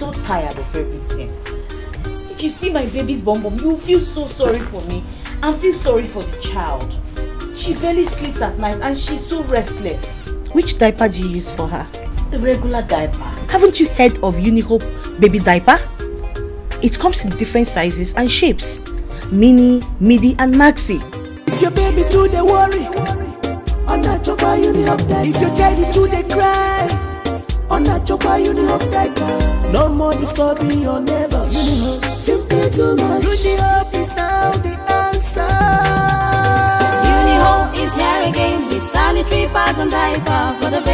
tired of everything. If you see my baby's bum bum, you will feel so sorry for me and feel sorry for the child. She barely sleeps at night and she's so restless. Which diaper do you use for her? The regular diaper. Haven't you heard of Unihope baby diaper? It comes in different sizes and shapes. Mini, midi and maxi. If your baby too they worry, on a chopper you need update. If your child too they cry, on a chopper you need update. No more disturbing your neighbors. Simply too much. Unihope is now the answer. Unihope is here again with sanitary pads and diaper for the babies